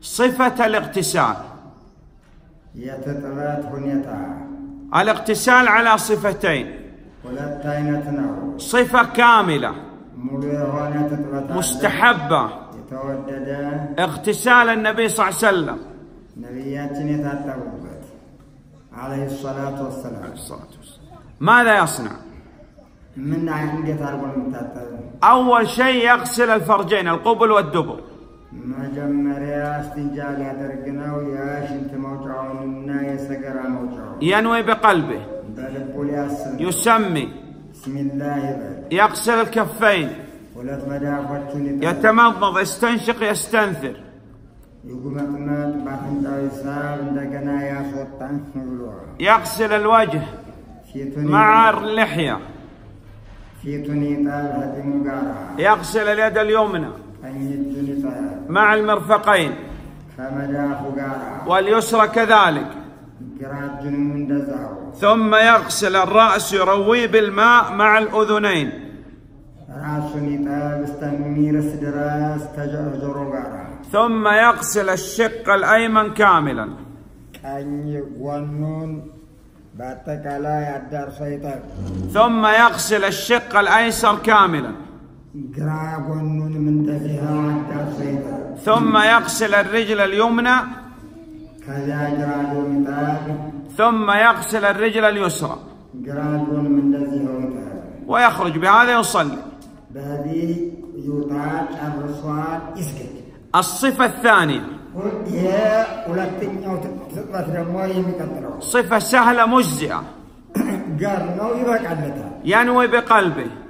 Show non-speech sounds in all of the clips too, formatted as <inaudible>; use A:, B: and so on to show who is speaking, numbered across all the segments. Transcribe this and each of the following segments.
A: صفة الاغتسال الاغتسال على صفتين. صفة كاملة. مستحبة. اغتسال النبي صلى الله عليه وسلم.
B: عليه الصلاة والسلام عليه
A: الصلاة والسلام ماذا يصنع؟
B: من
A: أول شيء يغسل الفرجين القبل والدبر.
B: መጀመሪያ እስቲንጃ ሊያደርግ ነው። የሽንት መውጫውንና የሰገራ መውጫውን
A: ينوي بقلبه
B: በልቡ ሊያስብ ነው።
A: يسمي
B: ቢስሚላህ ይበል።
A: يغسل الكفين
B: ሁለት መዳፎቹን ይጠብ፣
A: يتمضمض يستنشق يستنثر
B: ይጉመጥመጥ፣ በአፍንጫው ይሳብ፣ እንደገና ያስወጣ ብሎ
A: يغسل الوجه
B: ፊቱን
A: مع
B: ይጠብ፣
A: اللحية
B: ፊቱን ይጠብ ከጢሙ ጋር
A: يغسل اليد اليمنى
B: ቀኝ እጁን ይጠብ
A: مع المرفقين. واليسرى كذلك. ثم يغسل الرأس يرويه بالماء مع الأذنين. ثم يغسل الشق الأيمن كاملا. ثم يغسل الشق الأيسر كاملا. ثم يغسل الرجل اليمنى. ثم يغسل الرجل اليسرى. ويخرج بهذا يصلي. الصفة الثانية. صفة سهلة مجزئة. <coughs> ينوي بقلبه.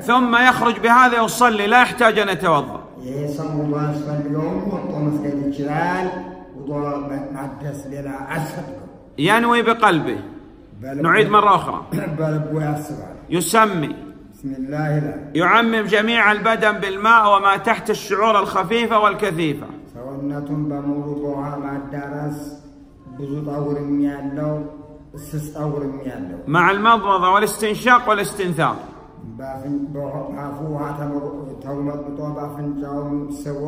A: ثم يخرج بهذا يصلي لا يحتاج أن يتوضأ. ينوي بقلبه. نعيد مرة أخرى. <coughs> يسمي.
B: بسم الله
A: يعمم جميع البدن بالماء وما تحت الشعور الخفيفة والكثيفة.
B: ብዙ ጠጉርም ያለው ስስ ጠጉርም ያለው
A: مع المضمضة والاستنشاق والاستنثار
B: በአፍን- በውሃ- በአፉ ውሃ ተመ- ተጉመጥምጦ በአፍንጫውም ስቦ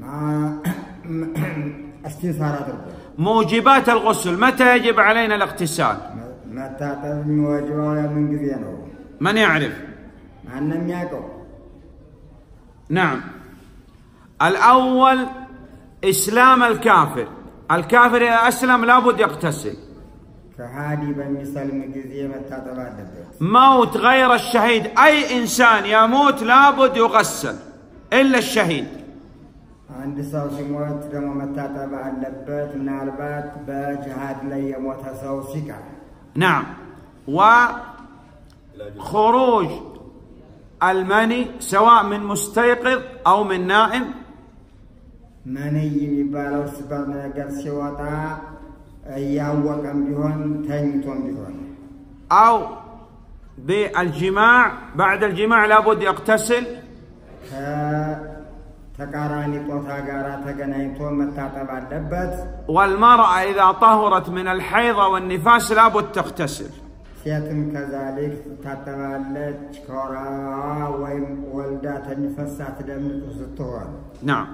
B: ማ- እስቲንሳር አድርጎ
A: موجبات الغسل متى يجب علينا الاغتسال
B: መ- መታጠብ የሚወጅበው የምን ጊዜ ነው?
A: من يعرف
B: ማንም ያውቀው
A: نعم الأول إسلام الكافر الكافر إذا أسلم لابد يغتسل
B: ከሃዲ በሚሰልም ጊዜ መታጠብ አለበት።
A: موت غير الشهيد أي إنسان يموت لابد يغسل إلا الشهيد
B: አንድ ሰው ሲሞት ደግሞ መታጠብ አለበት። ምናልባት በጅሃድ ላይ የሞተ ሰው ሲቀር
A: نعم وخروج المني سواء من مستيقظ أو من نائم
B: መንይ የሚባለው ስበር ነገር ሲወጣ እያወቀም ቢሆን ተኝቶም ቢሆን
A: أو بالجماع بعد الجماع لابد يغتسل
B: ከተቃራኒ ጾታ ጋር ተገናኝቶ መታጠብ አለበት።
A: والمرأة إذا طهرت من الحيض والنفاس لابد تغتسل
B: ሴትም ከዛሊክ ትታጠባለች። ከወራዋ ወይም ወልዳ ተንፈሳት ደም ንጹህ ስትሆን
A: نعم